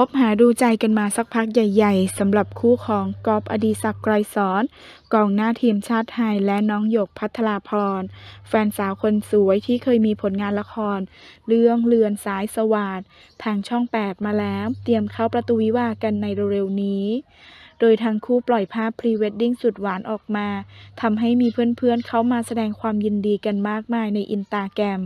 คบหาดูใจกันมาสักพักใหญ่ ๆสำหรับคู่ของกอล์ฟอดิศักดิ์ไกรษรกองหน้าทีมชาติไทยและน้องหยกพัทราพร แฟนสาวคนสวยที่เคยมีผลงานละคร เรื่องเรือนสายสวาททางช่อง 8 มาแล้ว เตรียมเข้าประตูวิวาห์กันในเร็วๆนี้โดยทั้งคู่ปล่อยภาพพรีเวดดิ้งสุดหวานออกมาทำให้มีเพื่อนๆเข้ามาแสดงความยินดีกันมากมายในอินตาแกรม